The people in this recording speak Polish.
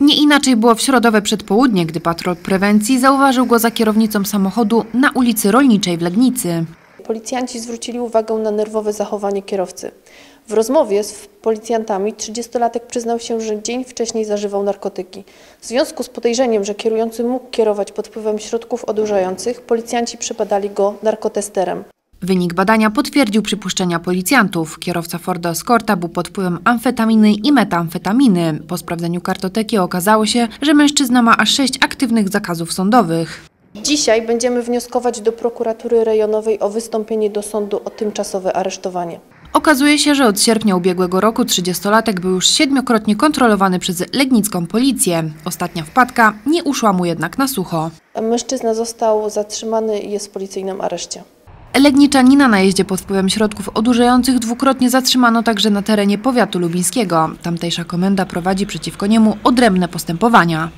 Nie inaczej było w środowe przedpołudnie, gdy patrol prewencji zauważył go za kierownicą samochodu na ulicy Rolniczej w Legnicy. Policjanci zwrócili uwagę na nerwowe zachowanie kierowcy. W rozmowie z policjantami 30-latek przyznał się, że dzień wcześniej zażywał narkotyki. W związku z podejrzeniem, że kierujący mógł kierować pod wpływem środków odurzających, policjanci przebadali go narkotesterem. Wynik badania potwierdził przypuszczenia policjantów. Kierowca Forda Escorta był pod wpływem amfetaminy i metamfetaminy. Po sprawdzeniu kartoteki okazało się, że mężczyzna ma aż sześć aktywnych zakazów sądowych. Dzisiaj będziemy wnioskować do prokuratury rejonowej o wystąpienie do sądu o tymczasowe aresztowanie. Okazuje się, że od sierpnia ubiegłego roku 30-latek był już siedmiokrotnie kontrolowany przez legnicką policję. Ostatnia wpadka nie uszła mu jednak na sucho. Mężczyzna został zatrzymany i jest w policyjnym areszcie. Legniczanina na jeździe pod wpływem środków odurzających dwukrotnie zatrzymano także na terenie powiatu lubińskiego. Tamtejsza komenda prowadzi przeciwko niemu odrębne postępowania.